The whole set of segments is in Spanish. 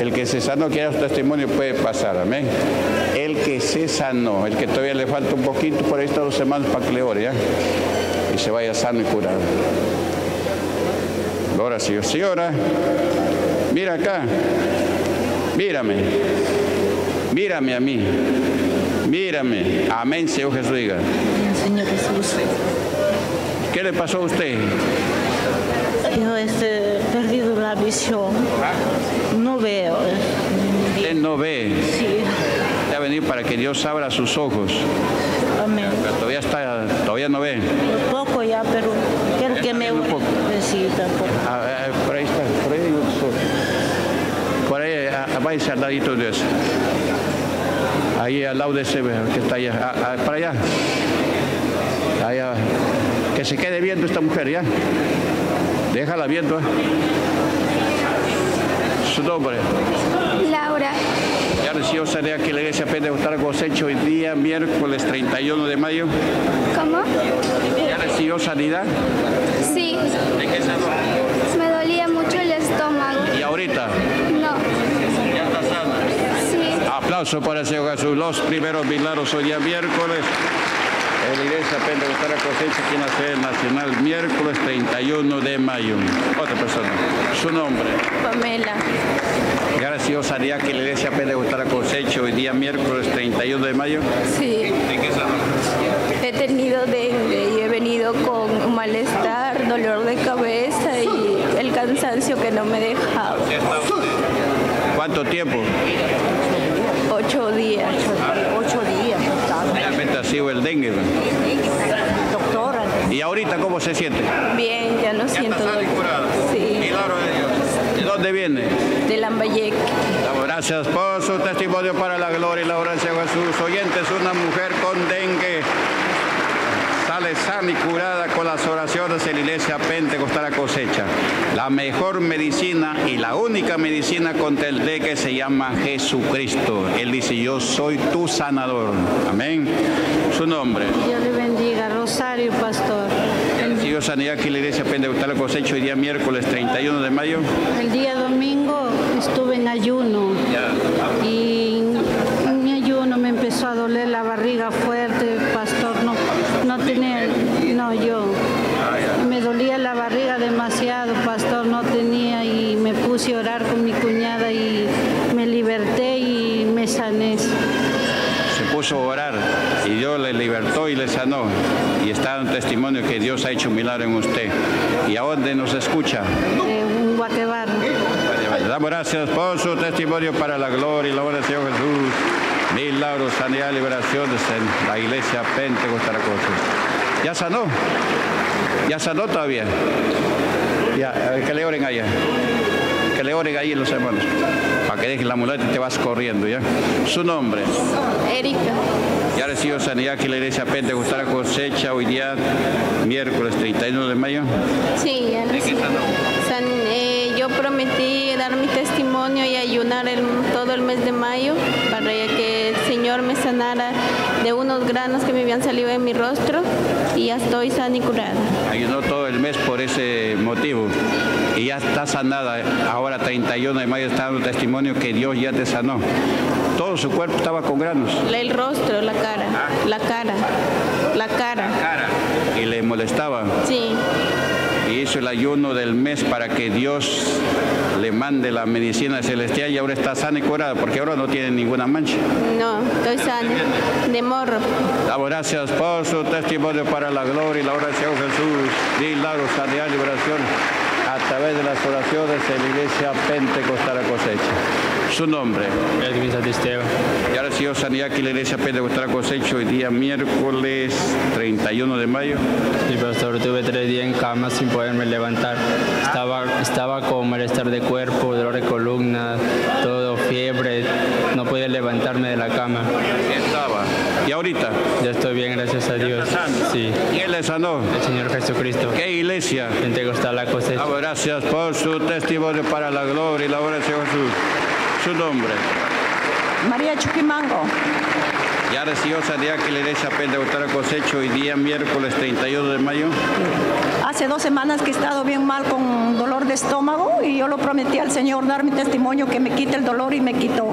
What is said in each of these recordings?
El que se sanó, quiera su testimonio, puede pasar, amén. El que se sanó, el que todavía le falta un poquito, por ahí está dos semanas para que le ore, ¿ya? Y se vaya sano y curado. Ahora, Señor. Señora, mira acá. Mírame. Mírame a mí. Mírame. Amén, Señor Jesús. Diga. Señor Jesús. ¿Qué le pasó a usted? Yo este, la visión. No veo. Usted no ve. Sí. Ya ha venido para que Dios abra sus ojos. Amén. Pero todavía está, todavía no ve. Poco ya, pero quiero que me Un poco. Sí, tampoco. Ah, ah, por ahí está, por ahí. Por ahí, ah, ah, váyase al ladito de ese. Ahí al lado de ese que está allá. Para allá. Allá. Que se quede viendo esta mujer ya. Déjala viendo. eh. Su nombre. Laura, Ya recibió salida que la iglesia Pentecostal cosecha hoy día, miércoles 31 de mayo. ¿cómo? Ya recibió sanidad. Sí, ¿De qué sanó? me dolía mucho el estómago. Y ahorita. No, Ya está sana. sí, Aplauso para el Señor Jesús. Los primeros milagros hoy día miércoles. La iglesia Pentecostal cosecha aquí en la sede nacional, miércoles 31 de mayo. Otra persona. Su nombre. Pamela. Gracias Dios sanidad que la iglesia Pentecostal cosecha hoy día miércoles 31 de mayo. Sí, ¿De qué sanó? he tenido dengue y he venido con malestar, dolor de cabeza y el cansancio que no me dejaba. ¿Cuánto tiempo? Ocho días. Ocho días. doctor. Realmente ha sido el dengue. ¿no? Doctora. ¿Y ahorita cómo se siente? Bien, ya no siento dolor. Sí, Milagro de Dios. ¿De dónde viene? de Lambayeque. Damos gracias por su testimonio para la gloria y la oración de Jesús. Oyentes, una mujer con dengue sale sana y curada con las oraciones en la iglesia Pentecostal a cosecha. La mejor medicina y la única medicina contra el dengue se llama Jesucristo. Él dice, yo soy tu sanador. Amén. Su nombre. Dios le bendiga. Rosario, pastor. Sanidad aquí en la iglesia Pentecostal a cosecha hoy día miércoles 31 de mayo. El día domingo estuve en ayuno y en mi ayuno me empezó a doler la barriga fuerte, pastor. No, no tenía, no yo. Me dolía la barriga demasiado, pastor, no tenía y me puse a orar con mi cuñada y me liberté y me sané. se puso a orar y Dios le libertó y le sanó. Testimonio que Dios ha hecho un milagro en usted. ¿Y a dónde nos escucha? de un guatebar. Damos gracias por su testimonio para la gloria y la obra del Señor Jesús. Milagros, sanidad, liberaciones en la iglesia Pentecostal. Costa. ¿Ya sanó? ¿Ya sanó todavía? Ya, a ver, que le oren allá. Que le oren ahí los hermanos. Para que dejen la muleta y te vas corriendo, ¿ya? Su nombre. Erika, Ya recibió sanidad aquí en la iglesia Pentecostal cosecha hoy día, miércoles 31 de mayo. sí, ya no sé. San- eh, yo prometí dar mi testimonio y ayunar el- todo el mes de mayo para que el Señor me sanara de unos granos que me habían salido en mi rostro y ya estoy sana y curada. Ayunó todo el mes por ese motivo. Y ya está sanada. Ahora 31 de mayo está dando testimonio que Dios ya te sanó. Todo su cuerpo estaba con granos. El rostro, la cara, la cara, la cara. Cara. Y le molestaba. Sí, Y hizo el ayuno del mes para que Dios le mande la medicina celestial y ahora está sana y curada porque ahora no tiene ninguna mancha. no, estoy sana. De morro. Damos gracias por su testimonio para la gloria y la oración Jesús. Milagros, sanidad, liberación a través de las oraciones de la iglesia Pentecostal a cosecha. Su nombre. Santisteban. Ya recibió sanidad aquí en la iglesia Pentecostal a cosecha hoy día miércoles 31 de mayo. Mi pastor, tuve tres días en cama sin poderme levantar. Estaba, estaba con malestar de cuerpo, dolor de columna, todo, fiebre. No podía levantarme de la cama. Estaba. ¿Y ahorita? Ya estoy bien, gracias a Dios. Sí, ¿Quién le sanó? el Señor Jesucristo. ¿Qué iglesia? Pentecostal la cosecha. Damos gracias por su testimonio para la gloria y la obra del Señor Jesús. Su nombre. María Chuquimango. Ya recibió sanidad que la iglesia Pentecostal cosecho hoy día miércoles 31 de mayo. Hace dos semanas que he estado bien mal con dolor de estómago y yo lo prometí al Señor dar mi testimonio que me quite el dolor y me quitó.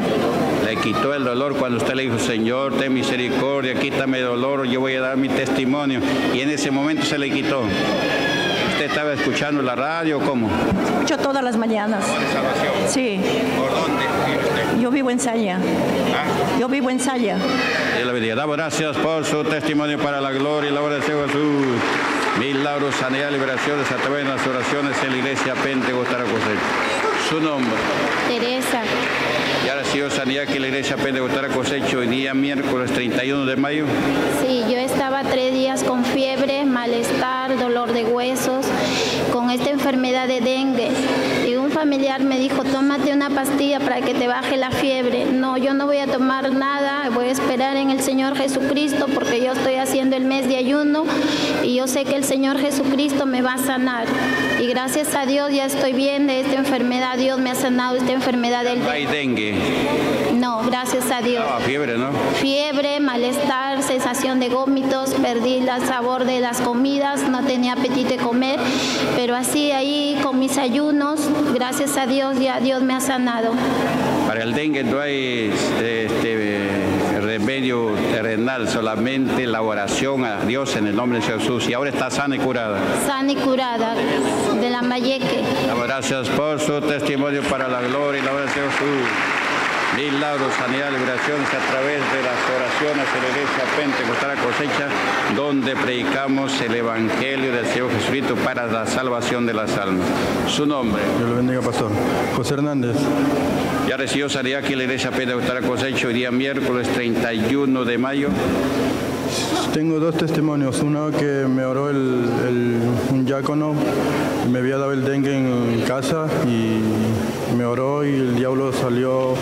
Quitó el dolor cuando usted le dijo, Señor, ten misericordia, quítame el dolor, yo voy a dar mi testimonio. Y en ese momento se le quitó. ¿Usted estaba escuchando la radio o cómo? Escucho todas las mañanas. salvación. Sí, ¿Por dónde vive usted? yo vivo en Saya. Yo vivo en Saya. Dios le bendiga. Damos gracias por su testimonio para la gloria y la obra de Señor Jesús. Milagros, sanidad, liberaciones a través de las oraciones en la iglesia Pentecostal Cosecho. Su nombre. Teresa. Ya recibió sanidad que la iglesia Pentecostal Cosecho hoy día miércoles 31 de mayo. Sí, yo estaba tres días con fiebre, malestar, dolor de huesos, con esta enfermedad de dengue. Familiar me dijo, tómate una pastilla para que te baje la fiebre. No, yo no voy a tomar nada, voy a esperar en el Señor Jesucristo porque yo estoy haciendo el mes de ayuno y yo sé que el Señor Jesucristo me va a sanar. Y gracias a Dios ya estoy bien de esta enfermedad, Dios me ha sanado esta enfermedad del dengue. No, gracias a Dios. Estaba fiebre, ¿no? Fiebre, malestar, sensación de vómitos, perdí el sabor de las comidas, no tenía apetito de comer, pero así ahí con mis ayunos, gracias a Dios ya Dios me ha sanado. Para el dengue no hay este, remedio terrenal, solamente la oración a Dios en el nombre de Jesús. Y ahora está sana y curada. Sana y curada de la Mayeque. Gracias por su testimonio para la gloria y la obra de Jesús. Milagros, sanidad, liberaciones a través de las oraciones de la iglesia Pentecostal cosecha, donde predicamos el Evangelio del Señor Jesucristo para la salvación de las almas. Su nombre. Dios lo bendiga, pastor. José Hernández. Ya recibió sanidad aquí en la iglesia Pentecostal cosecha hoy día miércoles 31 de mayo. Tengo dos testimonios. Uno que me oró el, el- un diácono, me había dado el dengue en casa y me oró y el diablo salió,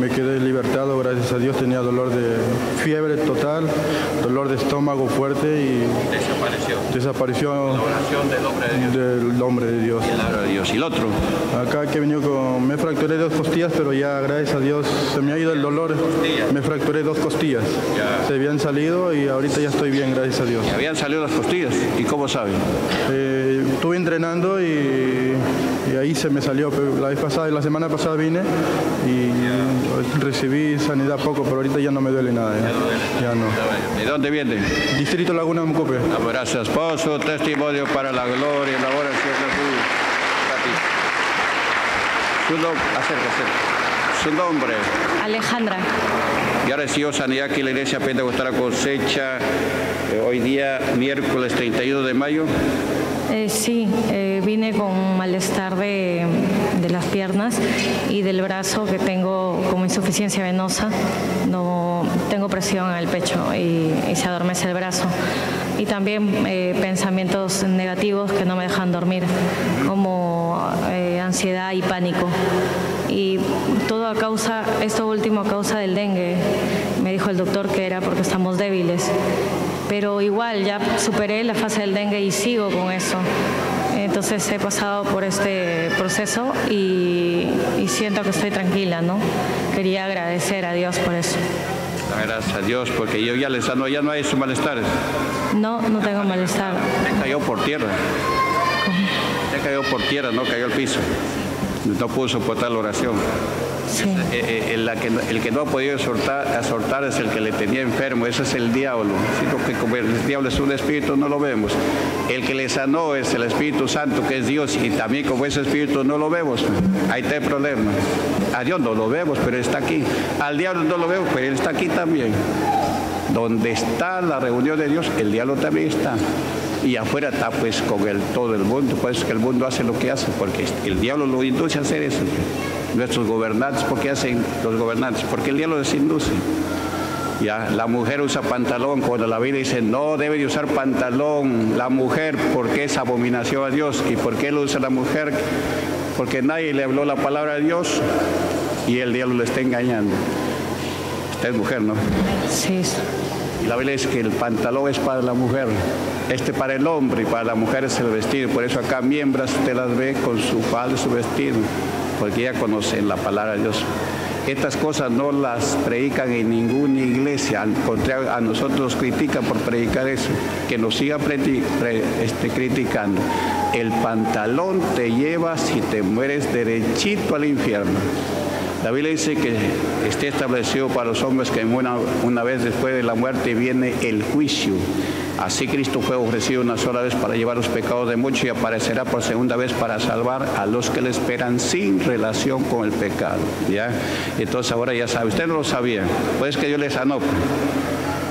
me quedé libertado, gracias a Dios. Tenía dolor de fiebre total, dolor de estómago fuerte y Desapareció. desapareció Oración del hombre de Dios. del hombre de Dios. Milagro de Dios. Y el otro. Acá que he venido con, me fracturé dos costillas, pero ya gracias a Dios se me ha ido el dolor. Me fracturé dos costillas. Ya. Se habían salido y ahorita ya estoy bien, gracias a Dios. Habían salido las costillas. ¿Y cómo saben? Eh, estuve entrenando y, y ahí se me salió. pero La vez pasada, la semana pasada vine y recibí sanidad poco, pero ahorita ya no me duele nada. Ya, Ya no. ¿De dónde viene? Distrito Laguna Mucope. Damos gracias por su testimonio para la gloria y la obra del Señor Jesús. Su nombre. Su. Alejandra. Ya recibió sanidad aquí en la iglesia Pentecostal cosecha eh, hoy día miércoles 31 de mayo. Eh, sí, eh, vine con malestar de, las piernas y del brazo que tengo como insuficiencia venosa. No tengo presión en el pecho y, y se adormece el brazo. Y también eh, pensamientos negativos que no me dejan dormir, como eh, ansiedad y pánico. Y todo a causa, esto último a causa del dengue. Me dijo el doctor que era porque estamos débiles pero igual ya superé la fase del dengue y sigo con eso. Entonces he pasado por este proceso y, y siento que estoy tranquila, ¿no? Quería agradecer a Dios por eso. Gracias a Dios, porque yo ya le sanó, ya no hay sus malestares. No, no tengo malestar. Usted cayó por tierra. Usted cayó por tierra, no cayó al piso. No pudo soportar la oración. Sí. Eh, eh, el, el que no ha podido soltar, a soltar es el que le tenía enfermo, ese es el diablo. Sino que como el diablo es un espíritu, no lo vemos. El que le sanó es el Espíritu Santo, que es Dios, y también como ese espíritu no lo vemos. Ahí está el problema. A Dios no lo vemos, pero está aquí. Al diablo no lo vemos, pero él está aquí también. Donde está la reunión de Dios, el diablo también está. Y afuera está pues con el, todo el mundo, pues que el mundo hace lo que hace, porque el diablo lo induce a hacer eso. Nuestros gobernantes, ¿por qué hacen los gobernantes? Porque el diablo les induce. Ya, la mujer usa pantalón cuando la Biblia dice no debe de usar pantalón la mujer porque es abominación a Dios. ¿Y por qué lo usa la mujer? Porque nadie le habló la palabra de Dios y el diablo le está engañando. Usted es mujer, ¿no? Sí, Y la Biblia dice que el pantalón es para la mujer, este para el hombre y para la mujer es el vestido. Por eso acá miembros usted las ve con su falda su vestido, porque ya conocen la palabra de Dios. Estas cosas no las predican en ninguna iglesia, al contrario, a nosotros nos critican por predicar eso, que nos siga pre- este, criticando. El pantalón te lleva si te mueres derechito al infierno. La Biblia dice que esté establecido para los hombres que una, una vez después de la muerte viene el juicio. Así Cristo fue ofrecido una sola vez para llevar los pecados de muchos y aparecerá por segunda vez para salvar a los que le esperan sin relación con el pecado. ¿ya? Entonces ahora ya sabe, usted no lo sabía, pues que Dios le sanó.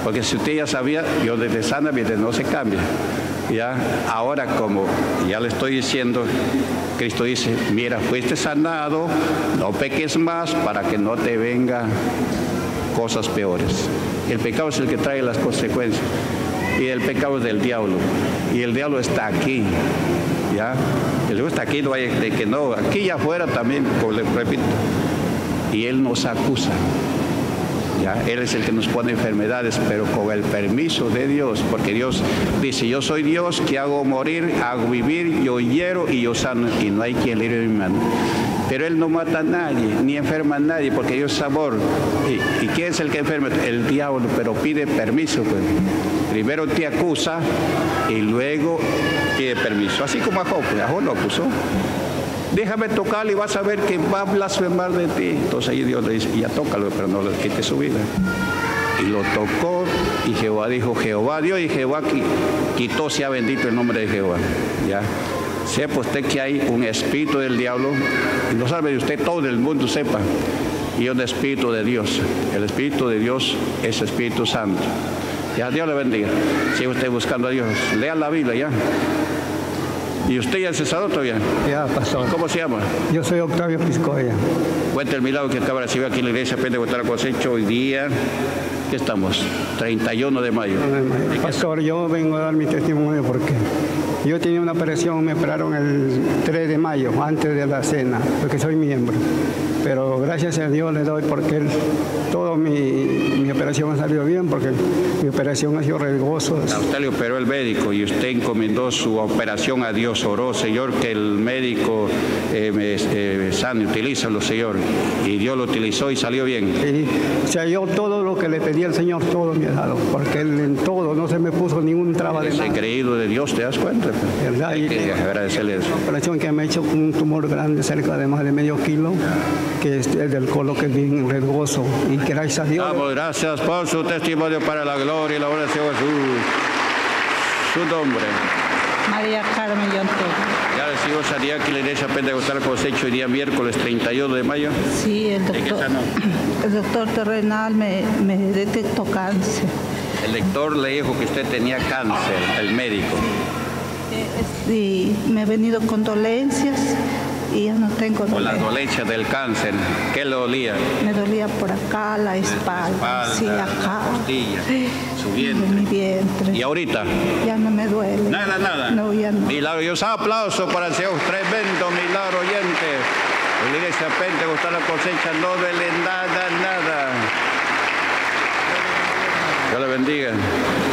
Porque si usted ya sabía, Dios le sana mientras no se cambia. ¿Ya? Ahora, como ya le estoy diciendo, Cristo dice, mira, fuiste sanado, no peques más para que no te vengan cosas peores. El pecado es el que trae las consecuencias. Y el pecado es del diablo. Y el diablo está aquí. ¿Ya? El diablo está aquí, no hay de que no. Aquí y afuera también, como repito. Y él nos acusa. Él es el que nos pone enfermedades, pero con el permiso de Dios, porque Dios dice, yo soy Dios que hago morir, hago vivir, yo hiero y yo sano, y no hay quien libre mi mano. Pero Él no mata a nadie, ni enferma a nadie, porque Dios es amor. ¿Y, y quién es el que enferma? El diablo, pero pide permiso. Pues. Primero te acusa y luego pide permiso. Así como a Job, pues, a Job lo acusó. Déjame tocarle y vas a ver que va a blasfemar de ti. Entonces ahí Dios le dice, ya tócalo, pero no le quite su vida. Y lo tocó y Jehová dijo, Jehová Dios y Jehová qui- quitó, sea bendito el nombre de Jehová. ¿Ya? Sepa usted que hay un espíritu del diablo, y no sabe usted, todo el mundo sepa, y un espíritu de Dios. El espíritu de Dios es Espíritu Santo. Ya, Dios le bendiga. Sigue usted buscando a Dios. Lea la Biblia ya. ¿Y usted ya es sacerdote todavía? Ya, pastor. ¿Cómo se llama? Yo soy Octavio Piscoya. Cuenta el milagro que acaba de recibir aquí en la iglesia Pentecostal Cosecho hoy día. ¿Qué estamos? 31 de mayo. Pastor, yo vengo a dar mi testimonio porque yo tenía una operación, me operaron el 3 de mayo, antes de la cena, porque soy miembro. Pero gracias a Dios le doy porque él, todo mi, mi operación ha salido bien, porque mi operación ha sido riesgosa. A usted le operó el médico y usted encomendó su operación a Dios. Oró, Señor, que el médico eh, me eh, sane, utilízalo, Señor. Y Dios lo utilizó y salió bien. Y, o sea, yo todo lo que le pedí al Señor, todo me ha dado, porque Él en todo no se me puso ningún traba de Ese nada. creído de Dios, ¿te das cuenta? ¿Verdad? Hay Y- que agradecerle eso. operación que me ha hecho un tumor grande, cerca de más de medio kilo, que es el del colon que es bien riesgoso. Y gracias a Dios. Damos gracias por su testimonio para la gloria y la oración de Jesús. Su nombre. María Carmen Yontero. Ya recibo sanidad aquí en la iglesia Pentecostal Cosecho el día miércoles 31 de mayo. Sí, el ¿De qué doctor, el doctor terrenal me, me detectó cáncer. El lector le dijo que usted tenía cáncer, el médico. Y me he venido con dolencias y ya no tengo Por la dolencias. dolencia del cáncer. ¿Qué le dolía? Me dolía por acá, la espalda, Espalda, sí, acá, costilla, su en vientre. mi vientre. ¿Y ahorita? Ya no me duele. Nada, nada. No, ya no. Milagro. Y un aplauso para el Señor. Tremendo milagro oyente. En la iglesia Pentecostal la cosecha no duele nada, nada. Dios le bendiga.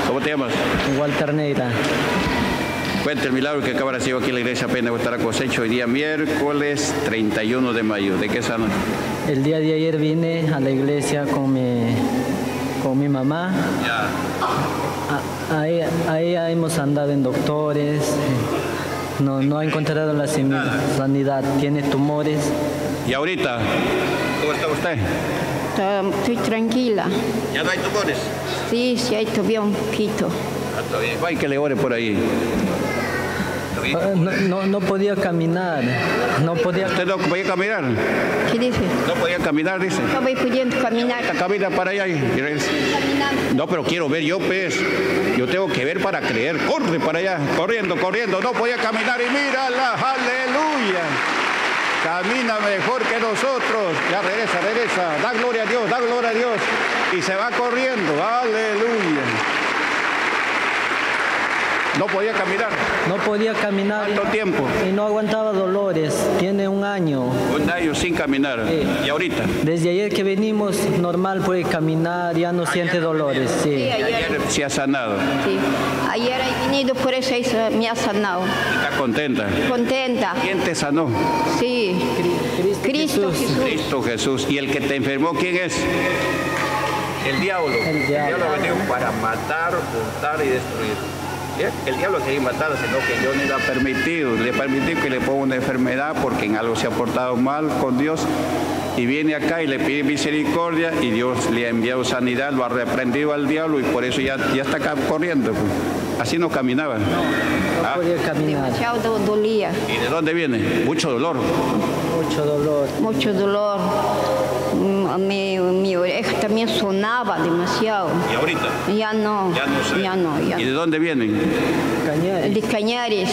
¿Cómo te llamas? Walter Neira. Cuenta el milagro que acaba de recibir aquí en la iglesia Pentecostal la cosecha hoy día miércoles 31 de mayo. ¿De qué sana? El día de ayer vine a la iglesia con mi, con mi mamá. Ya. A- Ahí, ahí hemos andado en doctores. No, no ha encontrado la sanidad. Tiene tumores. ¿Y ahorita? ¿Cómo está usted? Estoy tranquila. ¿Ya no hay tumores? Sí, sí, hay todavía un poquito. Ah, está bien. Hay que le ore por ahí. Ah, No, no, no podía caminar. No podía. ¿Usted no podía caminar? ¿Qué dice? No podía caminar, dice. No voy pudiendo caminar. Camina para allá y y regresa. No, pero quiero ver yo, pues. Yo tengo que ver para creer. Corre para allá, corriendo, corriendo. No podía caminar y mírala, aleluya. Camina mejor que nosotros. Ya regresa, regresa. Da gloria a Dios, da gloria a Dios. Y se va corriendo, aleluya. No podía caminar. No podía caminar. ¿Cuánto tiempo? Y no aguantaba dolores. Tiene un año. Un año sin caminar. ¿Y ahorita? Desde ayer que venimos, normal puede caminar, ya no siente dolores. Sí. Sí, ayer, Ayer se ha sanado. sí. Ayer he venido, por eso eso me ha sanado. Está contenta. Contenta. ¿Quién te sanó? Sí. Cristo Jesús. Cristo Jesús. ¿Y el que te enfermó quién es? El diablo. El diablo, ha venido para matar, hurtar y destruir. Bien, El diablo quería matar, sino que yo no le ha permitido. Le he permitido que le ponga una enfermedad porque en algo se ha portado mal con Dios. Y viene acá y le pide misericordia y Dios le ha enviado sanidad, lo ha reprendido al diablo y por eso ya, ya está acá corriendo. pues. Así no caminaba. No Ah, podía caminar. Demasiado dolía, ¿Y de dónde viene? Mucho dolor. Mucho dolor. mucho dolor. Mm, mi oreja también sonaba demasiado. ¿Y ahorita? Ya no, Ya no sé. ya no, ya ¿Y de dónde vienen? Cañares. De Cañares.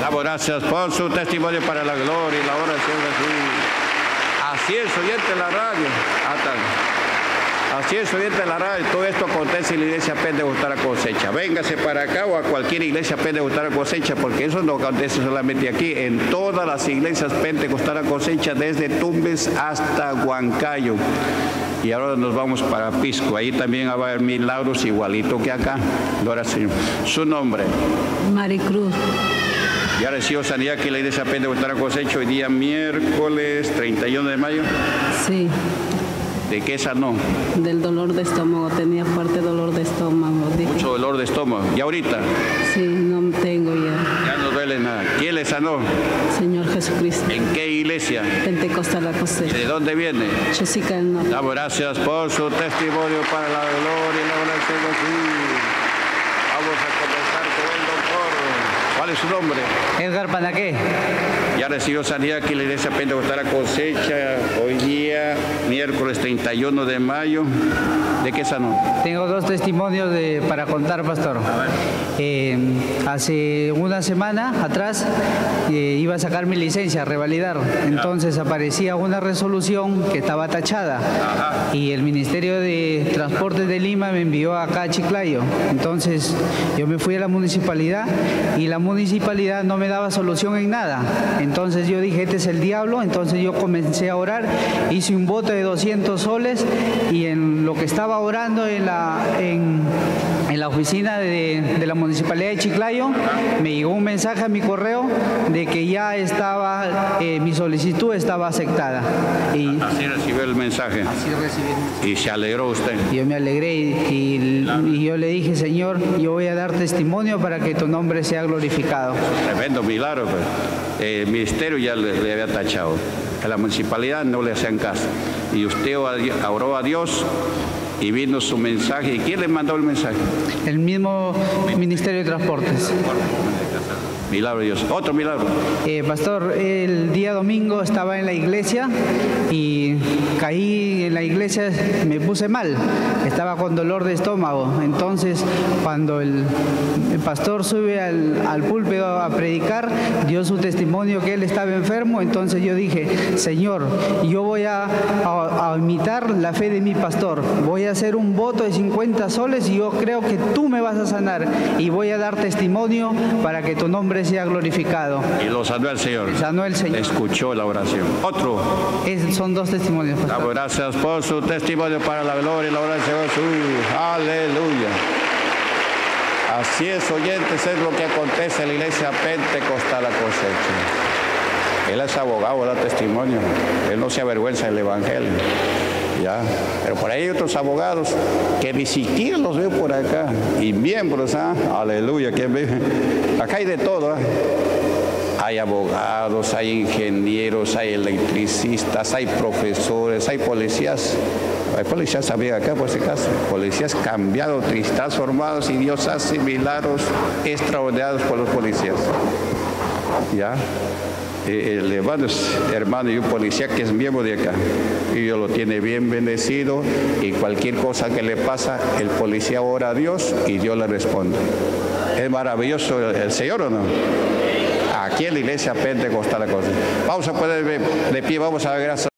Damos gracias por su testimonio para la gloria y la oración de Jesús. Así es, oyente de la radio. Ah, tal. Así es, oyente de la radio. Todo esto acontece en la iglesia Pentecostal a cosecha. Véngase para acá o a cualquier iglesia Pentecostal a cosecha, porque eso no acontece solamente aquí. En todas las iglesias Pentecostal a cosecha, desde Tumbes hasta Huancayo. Y ahora nos vamos para Pisco. Ahí también va a haber milagros igualito que acá. Gloria al Señor. Su nombre. Maricruz. Ya recibió sanidad que la iglesia Pentecostal a cosecha hoy día miércoles 31 de mayo. Sí, ¿De qué sanó? del dolor de estómago. Tenía fuerte dolor de estómago. Dije, Mucho dolor de estómago. ¿Y ahorita? sí, no tengo ya. Duele nada. ¿Quién le sanó? Señor Jesucristo. ¿En qué iglesia? Pentecostal la ¿Y cosecha. de dónde viene? Chesica del Norte. Damos gracias por su testimonio para la gloria y la oración de Jesús. Vamos a. ¿Cuál es su nombre? Edgar Panaqué. Ya recibió sanidad aquí en la iglesia Pentecostal a cosecha hoy día, miércoles 31 de mayo. ¿De qué sanó? Tengo dos testimonios de- para contar, pastor. Eh, hace una semana atrás eh, iba a sacar mi licencia, a revalidar. Entonces aparecía una resolución que estaba tachada y el Ministerio de Transportes de Lima me envió acá a Chiclayo. Entonces yo me fui a la municipalidad y la municipalidad no me daba solución en nada. Entonces yo dije, este es el diablo. Entonces yo comencé a orar, hice un bote de 200 soles y en lo que estaba orando en la, en, en la oficina de, de la municipalidad de Chiclayo, me llegó un mensaje a mi correo de que ya estaba, eh, mi solicitud estaba aceptada. Y Así recibió el mensaje. así recibí. Y se alegró usted. Yo me alegré y, y- y yo le dije, Señor, yo voy a dar testimonio para que tu nombre sea glorificado. Tremendo milagro. pues. Eh, El ministerio ya le, le había tachado. A la municipalidad no le hacían caso. Y usted oró a Dios y vino su mensaje. ¿Y quién le mandó el mensaje? El mismo Ministerio de Transportes. Milagro de Dios. Otro milagro. Eh, pastor, el día domingo estaba en la iglesia y caí en la iglesia, me puse mal, estaba con dolor de estómago. Entonces, cuando el, pastor sube al, al púlpito a predicar, dio su testimonio que él estaba enfermo. Entonces yo dije, Señor, yo voy a imitar la fe de mi pastor. Voy a hacer un voto de 50 soles y yo creo que tú me vas a sanar y voy a dar testimonio para que tu nombre sea glorificado. Y lo sanó el Señor. Sanó el Señor. Escuchó la oración. Otro. Es- son dos testimonios. pastor. Damos gracias por su testimonio para la gloria y la oración de Jesús. Aleluya. Así es, oyentes, es lo que acontece en la iglesia Pentecostal a cosecha. Él es abogado, da testimonio. Él no se avergüenza del evangelio. Ya. Pero por ahí hay otros abogados que ni siquiera los veo por acá. Y miembros, ¿ah? Aleluya, ¿quién vive? Acá hay de todo, ¿ah? Hay abogados, hay ingenieros, hay electricistas, hay profesores, hay policías. Hay policías también acá, por si acaso. Policías cambiados, transformados y Dios hace milagros extraordinarios por los policías. ¿Ya? Eh, El hermano es hermano y un policía que es miembro de acá. Y Dios lo tiene bien bendecido y cualquier cosa que le pasa, el policía ora a Dios y Dios le responde. ¿Es maravilloso el, el Señor o no? Aquí en la iglesia Pentecostal la cosa. Vamos a poner de pie, vamos a dar gracias.